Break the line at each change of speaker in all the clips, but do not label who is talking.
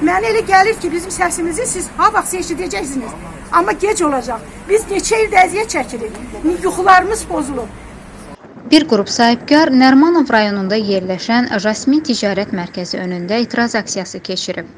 Mənə elə gəlir ki, bizim səsimizi siz ha vaxt eşidəcəksiniz. Amma gec olacaq. Biz neçə ildə əziyyət çəkirik. Yuxularımız pozulub.
Bir qrup sahibkar Nərmanov rayonunda yerləşən Jasmin Ticarət Mərkəzi önündə etiraz aksiyası keçirib.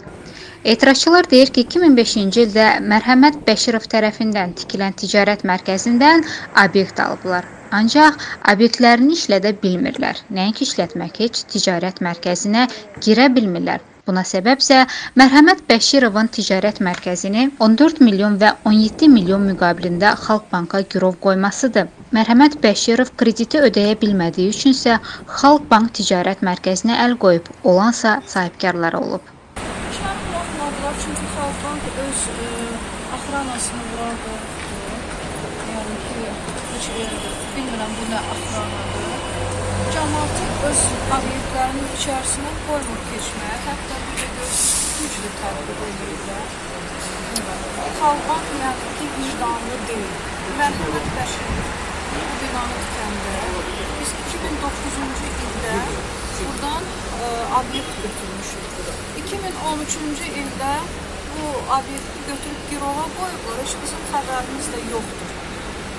Etirazçılar deyir ki, 2005-ci ildə Mərhəmət Bəşirov tərəfindən tikilən ticarət mərkəzindən obyekt alıblar. Ancaq obyektlərini işlədə bilmirlər. Nəinki işlətmək, heç ticarət mərkəzinə girə bilmirlər. Buna səbəbsə Mərhəmət Bəşirovun ticarət mərkəzini 14 milyon və 17 milyon müqabilində Xalq Banka girov qoymasıdır. Mərhəmət Bəşirov krediti ödəyə bilmədiyi üçün isə Xalq Bank ticarət mərkəzinə əl qoyub, olansa sahibkarları olub.
Şəhər buraxmadılar çünki Xalq Bank öz e, axranasını bura qoydu. Yəni ki, heç e, bilmirəm bu nə axranadır. Cəmaatı öz obyektlərinin içərisinə qoymur keçməyə, hətta bir də güclü tətbiq edirlər. Xalq Bank yəni ki, vicdanlı deyil. Mərhəmət Bəşirov bu binanı tikəndə biz 2009-cu ildə buradan e, obyekt götürmüşük. 2013-cü ildə bu obyekti götürüb girova qoyublar. Heç bizim xəbərimiz də yoxdur.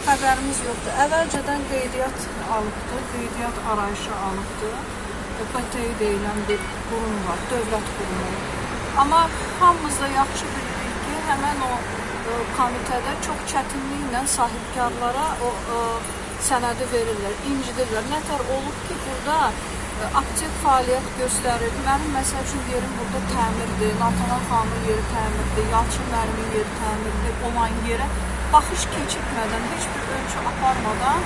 Xəbərimiz yoxdur. Əvvəlcədən qeydiyyat alıbdı, qeydiyyat arayışı alıbdı. PTİ deyilən bir qurum var, dövlət qurumu. Amma hamımız da yaxşı bilirik ki, həmən o ə, komitədə çox çətinliklə sahibkarlara o ə, sənədi verirlər, incidirlər. Nətər olub ki, burada aktiv fəaliyyət göstərir. Mənim məsəl üçün yerim burada təmirdir, Natana xanımın yeri təmirdir, Yalçın müəllimin yeri təmirdir olan yerə baxış keçirtmədən, heç bir ölçü aparmadan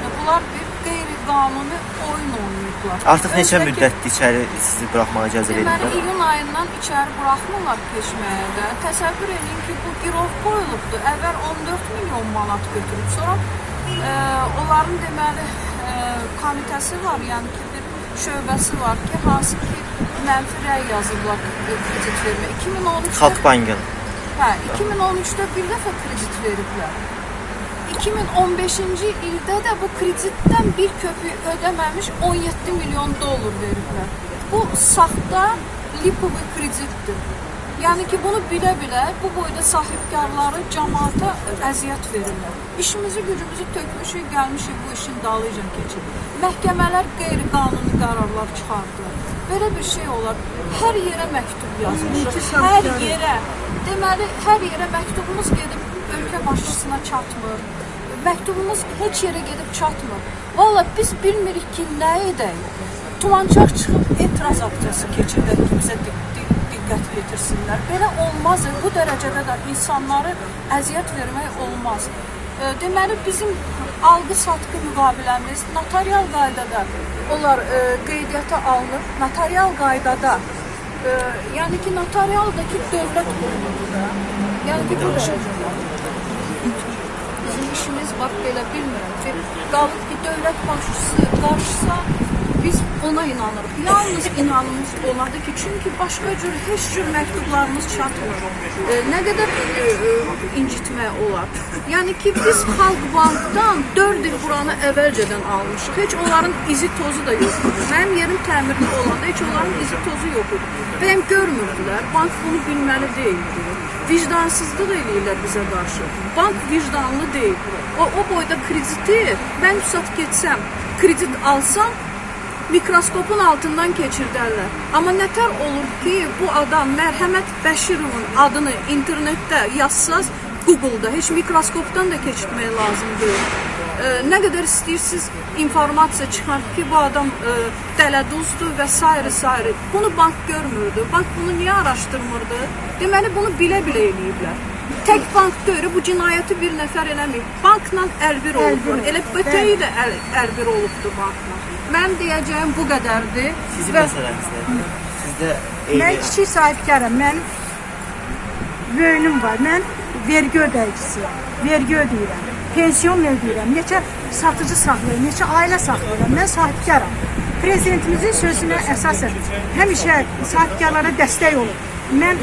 bunlar bir qeyri-qanuni oyun oynayıblar.
Artıq neçə
Özdəki-
müddətdir içəri sizi buraxmağa icazə
Deməli,
verirlər?
iyun ayından içəri buraxmırlar keçməyə də. Təsəvvür edin ki, bu girov qoyulubdur. Əvvəl 14 milyon manat götürüb, sonra e, onların deməli e, komitəsi var, yəni ki, şöbəsi var ki, hansı ki mənfi rəy yazıblar kredit vermə. 2013-də
Xalq Bankın.
Hə, 2013-də bir dəfə kredit veriblər. 2015-ci ildə də bu kreditdən bir köpük ödəməmiş 17 milyon dollar veriblər. Bu saxta lipovi kreditdir. Yəni ki, bunu bilə-bilə bu boyda sahibkarları cəmaata əziyyət verirlər. İşimizi, gücümüzü tökmüşük, gəlmişik bu işin dalıca keçib. Məhkəmələr qeyri-qanuni qərarlar çıxardı. Belə bir şey olar. Hər yerə məktub yazmışıq. Hər yerə. Deməli, hər yerə məktubumuz gedib ölkə başçısına çatmır. Məktubumuz heç yerə gedib çatmır. Valla biz bilmirik ki, nə edək. Tumancaq çıxıb etiraz aksiyası keçirdək ki, bizə di di diqqət yetirsinlər. Belə olmaz. Bu dərəcədə də insanları əziyyət vermək olmaz. E, Deməli bizim alqı-satqı müqaviləmiz notarial qaydada onlar e, qeydiyyata alınır. Notarial qaydada e, yəni ki notarialdakı dövlət qurumudur da. Yəni ki bu bizim işimiz bax belə bilmirəm ki, qalıb ki dövlət başçısı qarşısa biz ona inanırıq. Yalnız inanımız onadır ki, çünki başqa cür heç cür məktublarımız çatmır. E, nə qədər e, incitmək olar. Yəni ki, biz Xalq Bankdan 4 il buranı əvvəlcədən almışıq. Heç onların izi tozu da yoxdur. Mənim yerim təmirli olanda heç onların izi tozu yox idi. Bəyəm görmürdülər. Bank bunu bilməli deyildi. Vicdansızlıq eləyirlər bizə qarşı. Bank vicdanlı deyil. O, o boyda krediti mən üsat getsəm, kredit alsam, mikroskopun altından keçirdərlər. Amma nətər olur ki, bu adam Mərhəmət Bəşirovun adını internetdə yazsaz, Google-da heç mikroskopdan da keçirtmək lazım deyil. E, nə qədər istəyirsiniz informasiya çıxar ki, bu adam e, dələduzdur və s. s. Bunu bank görmürdü. Bank bunu niyə araşdırmırdı? Deməli bunu bilə-bilə eləyiblər. Tək bank deyil, bu cinayəti bir nəfər eləmir. Bankla əlbir olublar. Elə BTİ də əl, əlbir olubdu bankla. Mənim deyəcəyim bu qədərdir.
Sizin məsələniz nədir? Sizdə
Mən kiçik sahibkaram. Mənim böyünüm var. Mən vergi ödəyicisiyəm. Vergi ödəyirəm. Pension ödəyirəm. Neçə satıcı saxlayıram, neçə ailə saxlayıram. Mən sahibkaram. Prezidentimizin sözünə əsasən həmişə sahibkarlara dəstək olub. Mən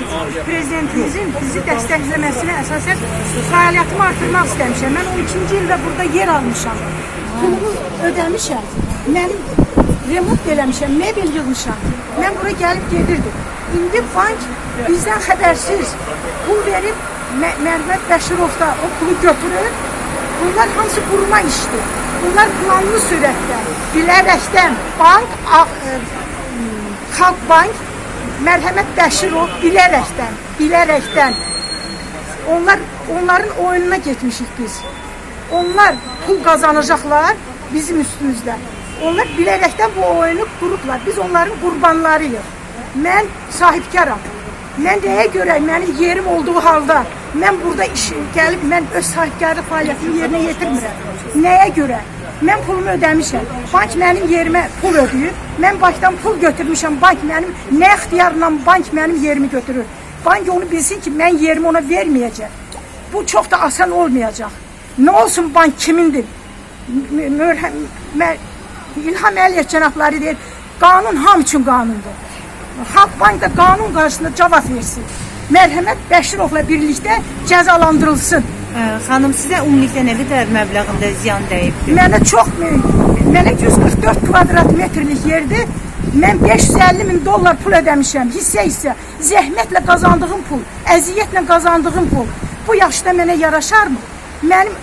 prezidentimizin bizi dəstəkləməsinə əsasən fəaliyyətimi artırmaq istəmişəm. Mən 12-ci ildə burada yer almışam. Pulumu ödəmişəm. Mənim remont eləmişəm, mebel yığmışam. Mən bura gəlib gedirdim. İndi bank bizdən xəbərsiz pul verib Mə- Məhməd Bəşirov da o pulu götürür. Bunlar hamısı qurma işdir. Bunlar planlı sürətdə, bilərəkdən bank, e, Xalq Bank, Mərhəmət Bəşirov bilərəkdən, bilərəkdən onlar onların oyununa getmişik biz. Onlar pul qazanacaqlar bizim üstümüzdə. Onlar bilərəkdən bu oyunu qurublar. Biz onların qurbanlarıyıq. Mən sahibkaram. Mən nəyə görə mənim yerim olduğu halda mən burada iş gəlib mən öz sahibkarlıq fəaliyyətimi yerinə yetirmirəm. Nəyə görə? Mən pulumu ödəmişəm. Bank mənim yerimə pul ödəyir. Mən bankdan pul götürmüşəm. Bank mənim nə ixtiyarla bank mənim yerimi götürür. Bank onu bilsin ki, mən yerimi ona verməyəcəm. Bu çox da asan olmayacaq. Nə olsun bank kimindir? M- Mörhəm, mə- İlham Əliyev cənabları deyir, qanun ham üçün qanundur. Xalq Bank da qanun qarşısında cavab versin. Mərhəmət Bəşirovla birlikdə cəzalandırılsın.
Xanım, sizə ümumilikdə nə qədər məbləğində ziyan dəyibdir?
Mənə çox mənə 144 kvadrat metrlik yerdə mən 550 min dollar pul ödəmişəm, hissə hissə. Zəhmətlə qazandığım pul, əziyyətlə qazandığım pul. Bu yaşda mənə yaraşarmı? Mənim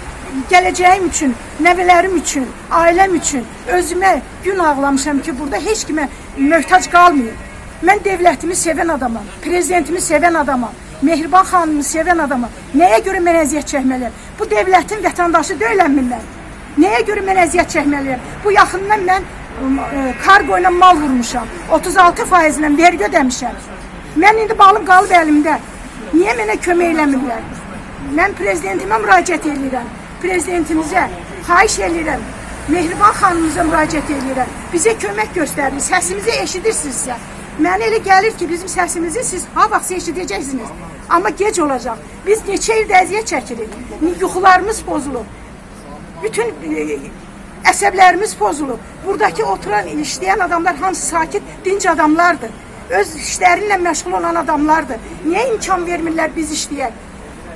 gələcəyim üçün, nəvələrim üçün, ailəm üçün özümə gün ağlamışam ki, burada heç kimə möhtac qalmayım. Mən dövlətimi sevən adamam, prezidentimi sevən adamam, Mehriban xanımı sevən adamam. Nəyə görə mən əziyyət çəkməliyəm? Bu dövlətin vətəndaşı deyiləm mən. Nəyə görə mən əziyyət çəkməliyəm? Bu yaxından mən ə, kargo ilə mal vurmuşam. 36 faizlə vergi ödəmişəm. Mən indi balım qalıb əlimdə. Niyə mənə kömək eləmirlər? Mən prezidentimə müraciət edirəm. Prezidentimizə xahiş edirəm. Mehriban xanımımıza müraciət edirəm. Bizə kömək göstərin. Səsimizi eşidirsinizsə. Mənə elə gəlir ki, bizim səsimizi siz ha vaxt eşidəcəksiniz. Amma gec olacaq. Biz neçə ildə əziyyət çəkirik. Yuxularımız pozulub. Bütün e, əsəblərimiz pozulub. Buradakı oturan, işləyən adamlar hamısı sakit, dinc adamlardır. Öz işlərinlə məşğul olan adamlardır. Niyə imkan vermirlər biz işləyək?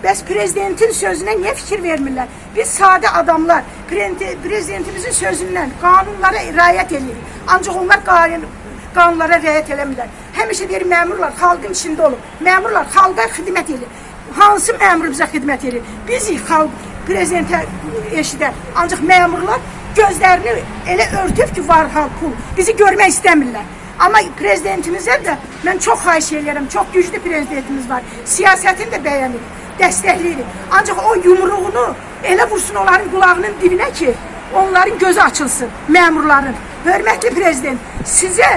Bəs prezidentin sözünə niyə fikir vermirlər? Biz sadə adamlar prezident- prezidentimizin sözündən qanunlara riayət edirik. Ancaq onlar qanun qanunlara riayət eləmirlər. Həmişə deyir məmurlar xalqın içində olub. Məmurlar xalqa xidmət edir. Hansı məmur bizə xidmət edir? Bizik xalq prezidentə eşidər. Ancaq məmurlar gözlərini elə örtüb ki, var hal pul. Bizi görmək istəmirlər. Amma prezidentimizə də mən çox xahiş edirəm. Çox güclü prezidentimiz var. Siyasətini də bəyənirik, dəstəkləyirik. Ancaq o yumruğunu elə vursun onların qulağının dibinə ki, onların gözü açılsın, məmurların. Hörmətli prezident, sizə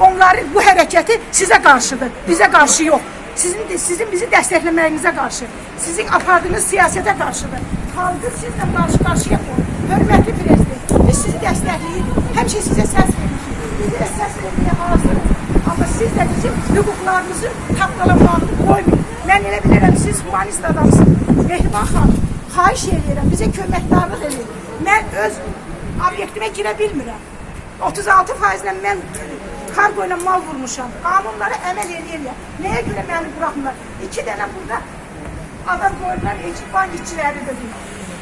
onların bu hərəkəti sizə qarşıdır, bizə qarşı yox. Sizin sizin bizi dəstəkləməyinizə qarşı, sizin apardığınız siyasətə qarşıdır. Xalqı sizlə qarşı qarşıya qoyun. Hörmətli prezident, biz sizi dəstəkləyirik. Həmişə sizə səs veririk. Biz də səs verməyə hazırıq. Amma siz də bizim hüquqlarımızı tapdalamağını qoymayın. Mən elə bilirəm, siz humanist adamsınız. Mehriban xanım, xahiş edirəm, bizə köməkdarlıq edin. Mən öz obyektimə girə bilmirəm. 36 faizlə mən kargo ilə mal vurmuşam. Qanunlara əməl eləyirlər. Nəyə görə məni buraxmırlar? İki dənə burada adam qoyurlar, heç bank deyil.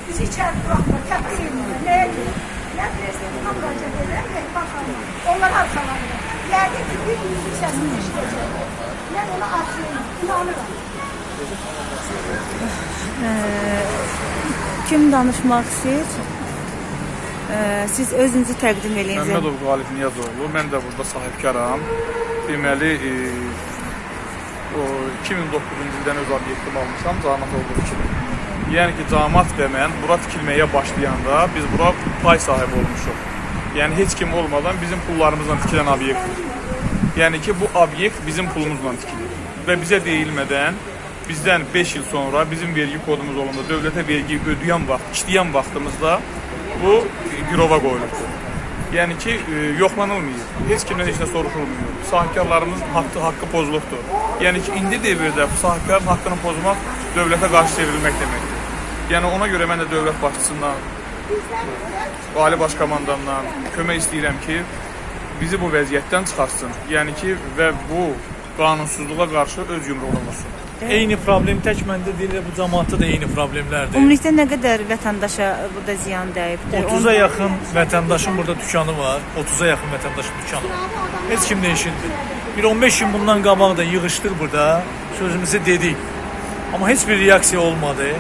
Bizi içəri buraxmırlar, təhqir edirlər. Nəyə görə? Mən prezidentimə müraciət edirəm, Mehriban xanım. Onlar arxalarında. Yəqin ki, bir yüzün səsini eşidəcək. Mən ona arxayım, inanıram.
Kim danışmaq istəyir? Siz özünüzü təqdim eləyin.
Məmmədov Qalib Niyazoğlu, mən də burada sahibkaram. Deməli, e, o 2009-cu ildən öz obyektim almışam, camat olduğu kimi. Yəni ki, camat və mən bura tikilməyə başlayanda biz bura pay sahibi olmuşuq. Yəni heç kim olmadan bizim pullarımızla tikilən obyektdir. Yəni ki, bu obyekt bizim pulumuzla tikilir və bizə deyilmədən bizdən 5 il sonra bizim vergi kodumuz olanda dövlətə vergi ödəyən vaxt, işləyən vaxtımızda bu girova qoyulubdur. Yəni ki, e, yoxlanılmır. Heç kimdən heç nə soruşulmur. Sahibkarlarımızın haqqı, haqqı pozulubdur. Yəni ki, indi devirdə sahibkarın haqqını pozmaq dövlətə qarşı çevrilmək deməkdir. Yəni ona görə mən də dövlət başçısından, Ali Baş komandandan kömək istəyirəm ki, bizi bu vəziyyətdən çıxartsın. Yəni ki, və bu qanunsuzluğa qarşı öz yumruğunu vursun.
Eyni problem tək məndə deyil, bu cəmaatda da eyni problemlərdir.
Ümumilikdə nə qədər vətəndaşa burada ziyan dəyibdir?
30-a yaxın vətəndaşın burada dükanı var. 30-a yaxın vətəndaşın dükanı var. Heç kim dəyişildi. Bir 15 gün bundan qabaq da yığışdıq burada. Sözümüzü dedik. Amma heç bir reaksiya olmadı.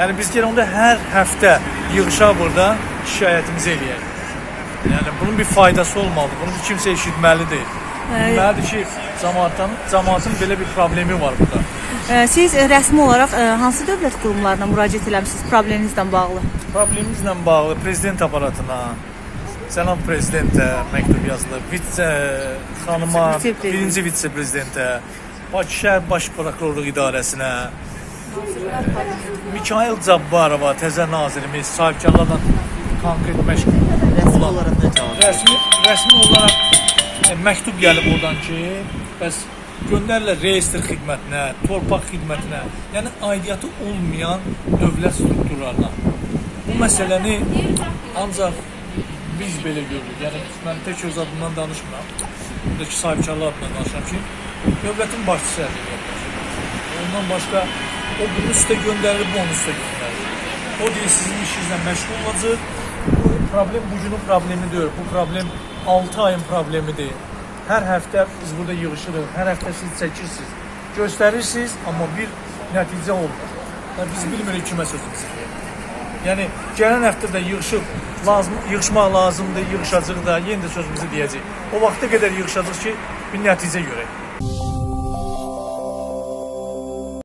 Yəni biz gəl onda hər həftə yığışaq burada şikayətimizi eləyək. Yəni bunun bir faydası olmalı. Bunu kimsə eşitməlidir. Bilməlidir ki, cəmaatın cəmaatın belə bir problemi var burada.
Siz ə, rəsmi olaraq ə, hansı dövlət qurumlarına müraciət etmisiniz probleminizlə bağlı?
Problemimizlə bağlı prezident aparatına, cənab prezidentə məktub yazılır. Vitse xanıma, birinci vitse-prezidentə, Bakı şəhər baş prokurorluq idarəsinə, Mikail Cabbarova, təzə nazirimiz, sahibkarlarla konkret məşğul
Rəsmi olaraq
rəsmi rəsmi olaraq e, məktub gəlib oradan ki, bəs göndərirlər reyestr xidmətinə, torpaq xidmətinə, yəni aidiyyatı olmayan dövlət strukturlarına. Bu məsələni ancaq biz belə görürük. Yəni mən tək öz adımdan danışmıram. Buradakı sahibkarlar adından danışıram ki, dövlətin başçısı əldə edir. Ondan başqa o bunun üstə göndərilir, bu onun üstə göndərilir. O deyir sizin işinizlə məşğul olacaq. Bu problem bu günün problemi deyil. Bu problem 6 ayın problemidir. Hər həftə biz burada yığışırıq. Hər həftə siz çəkirsiniz. Göstərirsiniz, amma bir nəticə olmur. Və biz bilmirik kimə sözümüzü deyək. Yəni gələn həftə də yığışıb lazım yığışmaq lazımdır, yığışacağıq da, yenə də sözümüzü deyəcəyik. O vaxta qədər yığışacağıq ki, bir nəticə görək.